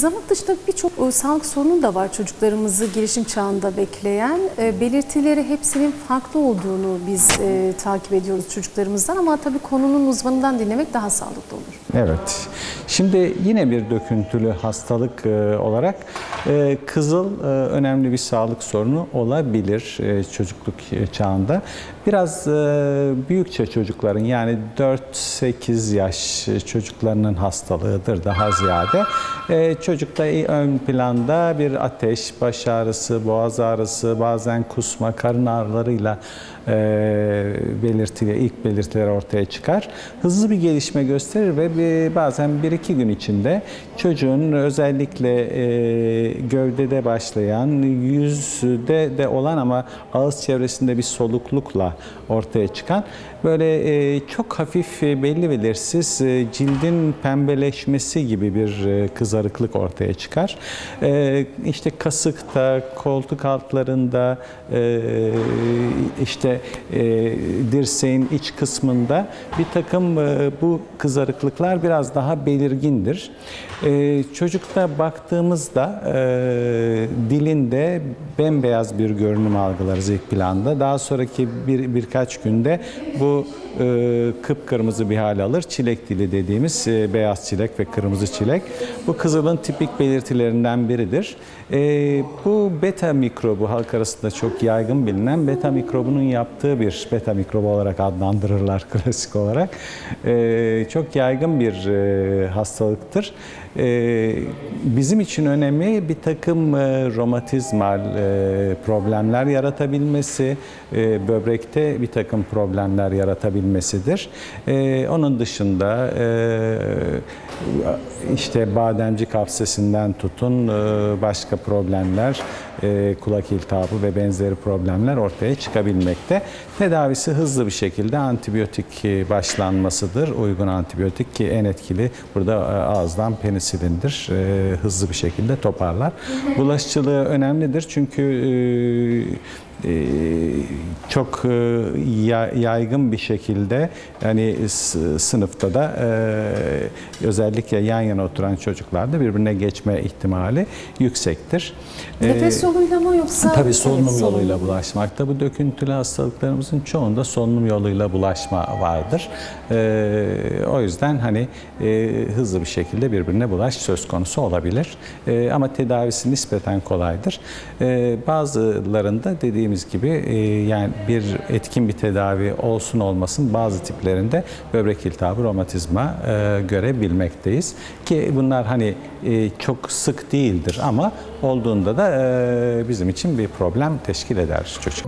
Kızamık dışında birçok e, sağlık sorunu da var çocuklarımızı gelişim çağında bekleyen. E, belirtileri hepsinin farklı olduğunu biz e, takip ediyoruz çocuklarımızdan ama tabii konunun uzmanından dinlemek daha sağlıklı olur. Evet. Şimdi yine bir döküntülü hastalık olarak kızıl e, önemli bir sağlık sorunu olabilir e, çocukluk çağında. Biraz e, büyükçe çocukların yani 4-8 yaş çocuklarının hastalığıdır daha ziyade. E, çocukta ön planda bir ateş, baş ağrısı, boğaz ağrısı, bazen kusma, karın ağrılarıyla e, belirtiler, ilk belirtiler ortaya çıkar. Hızlı bir gelişme gösterir ve bazen 1-2 gün içinde çocuğun özellikle e, gövdede başlayan, yüzde de olan ama ağız çevresinde bir soluklukla ortaya çıkan böyle e, çok hafif e, belli belirsiz e, cildin pembeleşmesi gibi bir kızarıklık ortaya çıkar. İşte kasıkta, koltuk altlarında, işte dirseğin iç kısmında bir takım bu kızarıklıklar biraz daha belirgindir. Çocukta baktığımızda e, dilinde bembeyaz bir görünüm algılarız ilk planda. Daha sonraki bir birkaç günde bu kıpkırmızı bir hal alır. Çilek dili dediğimiz e, beyaz çilek ve kırmızı çilek. Bu kızılın tipik belirtilerinden biridir. E, bu beta mikrobu halk arasında çok yaygın bilinen beta mikrobunun yaptığı bir beta mikrobu olarak adlandırırlar klasik olarak. E, çok yaygın bir e, hastalıktır. Bizim için önemli bir takım e, romatizmal problemler yaratabilmesi, böbrekte bir takım problemler yaratabilmesidir. E, onun dışında e, işte bademcik absesinden tutun e, başka problemler, e, kulak iltihabı ve benzeri problemler ortaya çıkabilmekte. Tedavisi hızlı bir şekilde antibiyotik e, başlanmasıdır. Uygun antibiyotik ki en etkili burada e, ağızdan penisilindir. E, hızlı bir şekilde toparlar. Bulaşıcılığı önemlidir çünkü e, e, çok e, yaygın bir şekilde yani sınıfta da e, özellikle yan yana oturan çocuklarda birbirine geçme ihtimali yüksektir. Nefes yoluyla mı yoksa? Tabii solunum Evet, yoluyla bulaşmakta. Bu döküntülü hastalıklarımızın çoğunda solunum yoluyla bulaşma vardır. O yüzden hani hızlı bir şekilde birbirine bulaş söz konusu olabilir. Ama tedavisi nispeten kolaydır. Bazılarında dediğim dediğimiz gibi e, yani bir etkin bir tedavi olsun olmasın bazı tiplerinde böbrek iltihabı, romatizma e, görebilmekteyiz. Ki bunlar hani e, çok sık değildir ama olduğunda da bizim için bir problem teşkil eder çocuk.